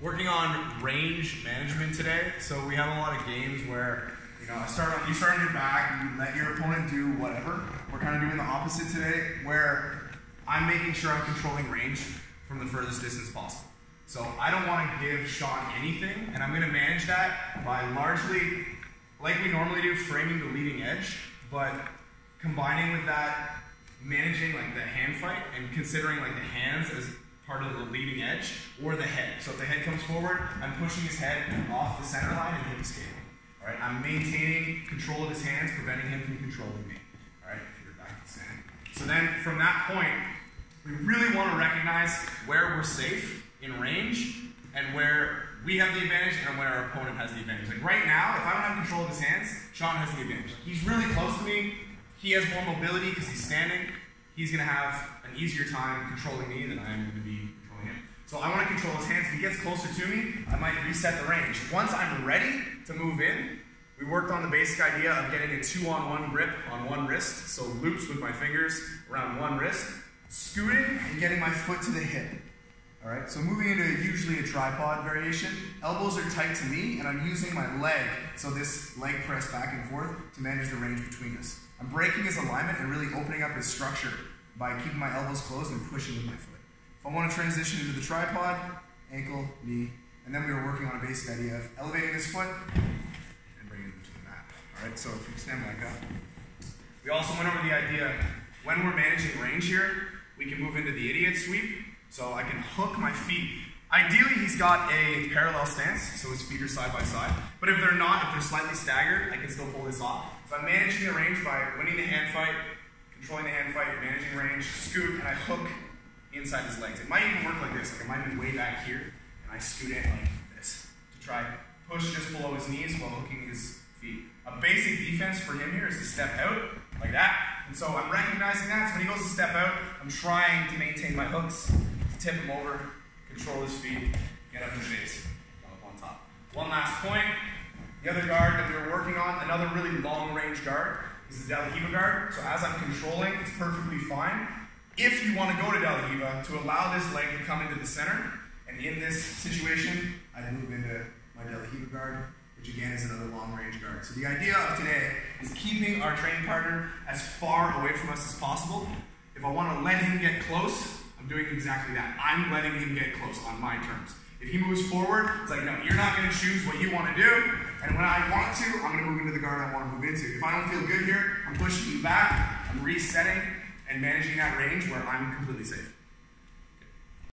working on range management today. So we have a lot of games where you know I start on you start on your back, you let your opponent do whatever. We're kind of doing the opposite today, where I'm making sure I'm controlling range from the furthest distance possible. So I don't want to give Sean anything, and I'm going to manage that by largely, like we normally do, framing the leading edge, but combining with that, managing like the hand fight and considering like the hands as part of the leading edge or the head. So if the head comes forward, I'm pushing his head off the center line and hip escaping. All right, I'm maintaining control of his hands, preventing him from controlling me. All right. So then from that point, we really want to recognize where we're safe in range and where we have the advantage and where our opponent has the advantage. Like right now, if I don't have control of his hands, Sean has the advantage. He's really close to me. He has more mobility because he's standing. He's going to have an easier time controlling me than I am going to be controlling him. So I want to control his hands. If he gets closer to me, I might reset the range. Once I'm ready to move in, we worked on the basic idea of getting a two-on-one grip on one wrist, so loops with my fingers around one wrist, scooting and getting my foot to the hip. All right, so moving into usually a tripod variation, elbows are tight to me and I'm using my leg, so this leg press back and forth to manage the range between us. I'm breaking his alignment and really opening up his structure by keeping my elbows closed and pushing with my foot. If I want to transition into the tripod, ankle, knee, and then we were working on a basic idea of elevating this foot and bringing it to the mat. All right, so if you stand like that. We also went over the idea, when we're managing range here, we can move into the idiot sweep, so I can hook my feet. Ideally, he's got a parallel stance, so his feet are side by side. But if they're not, if they're slightly staggered, I can still pull this off. So I'm managing the range by winning the hand fight, controlling the hand fight, managing range, scoot, and I hook inside his legs. It might even work like this, like it might be way back here, and I scoot in like this to try push just below his knees while hooking his feet. A basic defense for him here is to step out like that. And so I'm recognizing that. So when he goes to step out, I'm trying to maintain my hooks, tip him over, control his feet, get up in the base, go up on top. One last point. The other guard that we were working on, another really long range guard, is the De La guard. So as I'm controlling, it's perfectly fine. If you want to go to De La to allow this leg to come into the center, and in this situation, I move into my De La guard, which again is another long range guard. So the idea of today is keeping our training partner as far away from us as possible. If I want to let him get close, I'm doing exactly that. I'm letting him get close on my terms. If he moves forward, it's like, no, you're not going to choose what you want to do. And when I want to, I'm going to move into the guard I want to move into. If I don't feel good here, I'm pushing you back, I'm resetting, and managing that range where I'm completely safe.